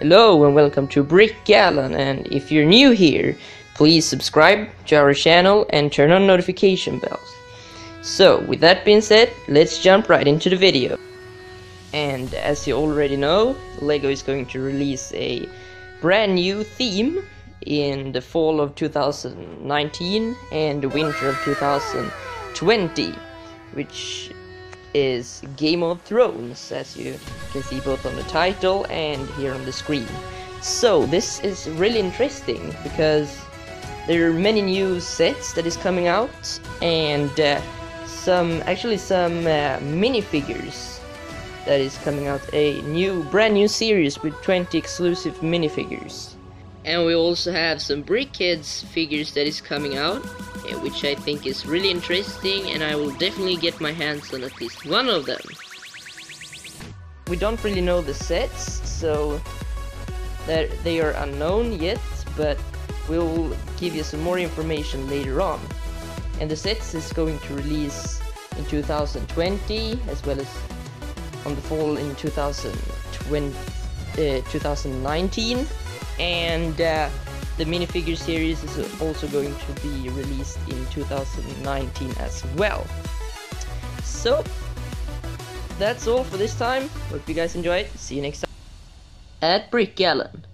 Hello and welcome to BrickAllan and if you're new here, please subscribe to our channel and turn on notification bells. So with that being said, let's jump right into the video. And as you already know, LEGO is going to release a brand new theme in the fall of 2019 and the winter of 2020, which is Game of Thrones, as you can see both on the title and here on the screen. So this is really interesting because there are many new sets that is coming out and uh, some actually some uh, minifigures that is coming out a new brand new series with 20 exclusive minifigures and we also have some Brickheadz figures that is coming out uh, which I think is really interesting and I will definitely get my hands on at least one of them. We don't really know the sets, so they are unknown yet, but we'll give you some more information later on. And the sets is going to release in 2020 as well as on the fall in 2020, uh, 2019 and uh, the minifigure series is also going to be released in 2019 as well. So, that's all for this time. Hope you guys enjoyed. See you next time at BrickAllan.